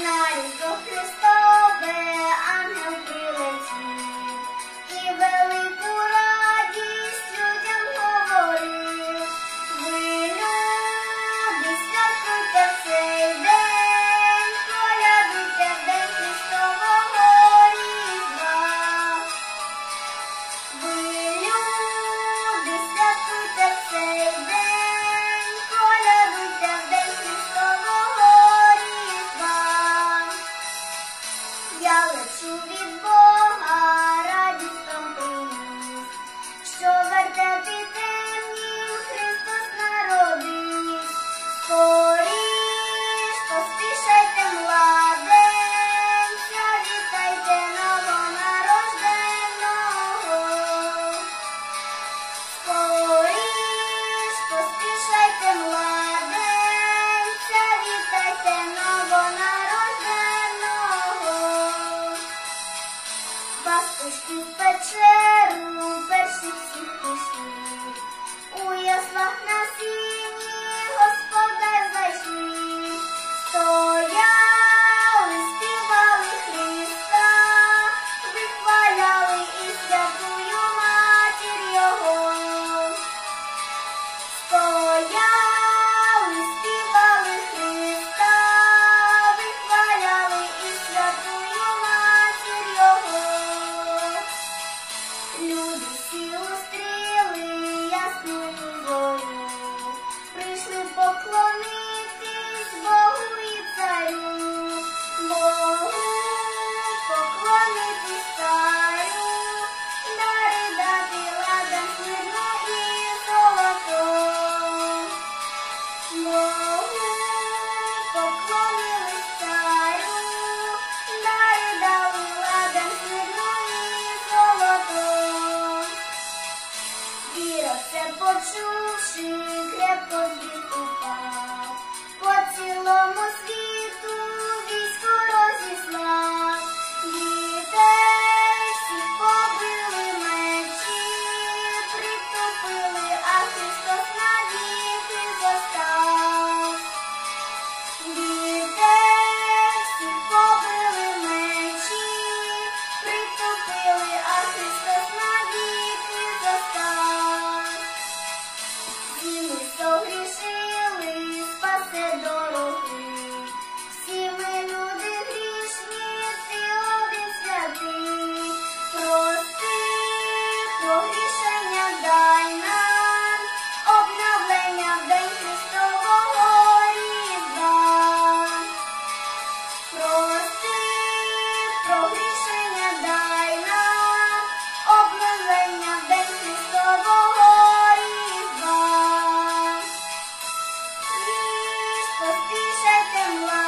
na to Chrystowy. but you. 就是越过越。them right.